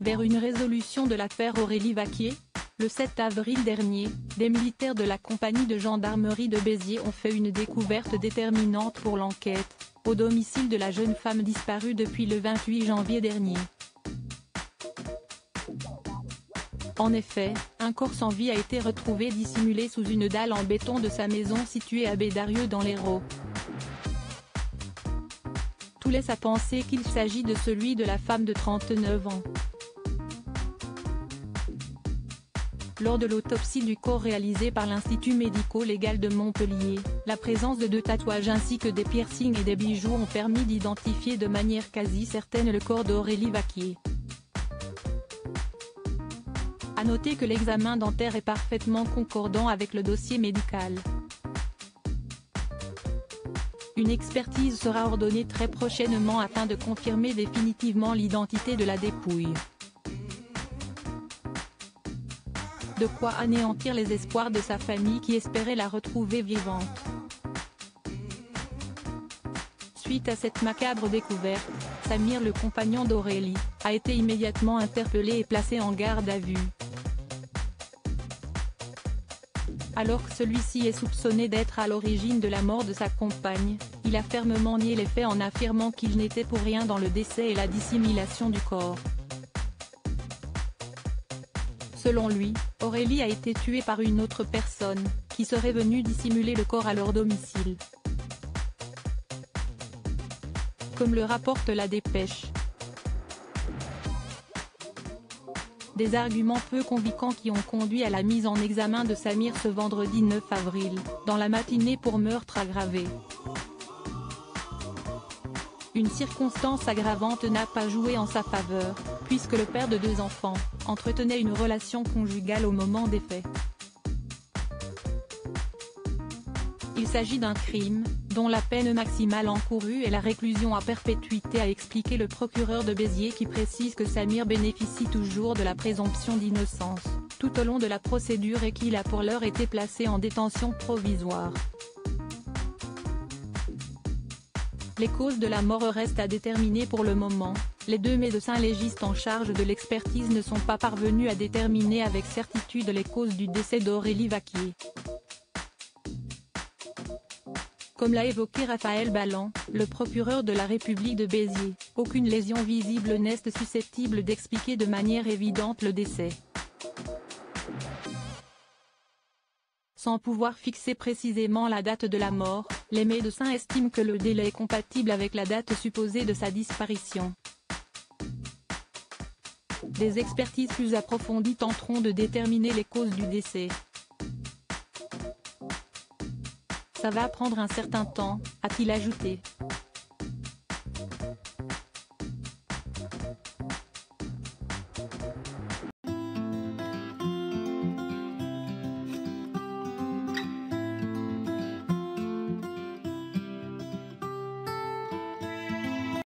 vers une résolution de l'affaire Aurélie Vaquier Le 7 avril dernier, des militaires de la compagnie de gendarmerie de Béziers ont fait une découverte déterminante pour l'enquête, au domicile de la jeune femme disparue depuis le 28 janvier dernier. En effet, un corps sans vie a été retrouvé dissimulé sous une dalle en béton de sa maison située à Bédarieux dans l'Hérault. Tout laisse à penser qu'il s'agit de celui de la femme de 39 ans. Lors de l'autopsie du corps réalisée par l'Institut médico-légal de Montpellier, la présence de deux tatouages ainsi que des piercings et des bijoux ont permis d'identifier de manière quasi certaine le corps d'Aurélie Vaquier. A noter que l'examen dentaire est parfaitement concordant avec le dossier médical. Une expertise sera ordonnée très prochainement afin de confirmer définitivement l'identité de la dépouille. De quoi anéantir les espoirs de sa famille qui espérait la retrouver vivante. Suite à cette macabre découverte, Samir le compagnon d'Aurélie, a été immédiatement interpellé et placé en garde à vue. Alors que celui-ci est soupçonné d'être à l'origine de la mort de sa compagne, il a fermement nié les faits en affirmant qu'il n'était pour rien dans le décès et la dissimulation du corps. Selon lui, Aurélie a été tuée par une autre personne, qui serait venue dissimuler le corps à leur domicile. Comme le rapporte la dépêche, des arguments peu convaincants qui ont conduit à la mise en examen de Samir ce vendredi 9 avril, dans la matinée pour meurtre aggravé. Une circonstance aggravante n'a pas joué en sa faveur, puisque le père de deux enfants, entretenait une relation conjugale au moment des faits. Il s'agit d'un crime, dont la peine maximale encourue est la réclusion à perpétuité a expliqué le procureur de Béziers qui précise que Samir bénéficie toujours de la présomption d'innocence, tout au long de la procédure et qu'il a pour l'heure été placé en détention provisoire. Les causes de la mort restent à déterminer pour le moment, les deux médecins légistes en charge de l'expertise ne sont pas parvenus à déterminer avec certitude les causes du décès d'Aurélie Vaquier. Comme l'a évoqué Raphaël Ballan, le procureur de la République de Béziers, aucune lésion visible n'est susceptible d'expliquer de manière évidente le décès. Sans pouvoir fixer précisément la date de la mort, les médecins estiment que le délai est compatible avec la date supposée de sa disparition. Des expertises plus approfondies tenteront de déterminer les causes du décès. Ça va prendre un certain temps, a-t-il ajouté.